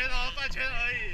圈啊半圈而已。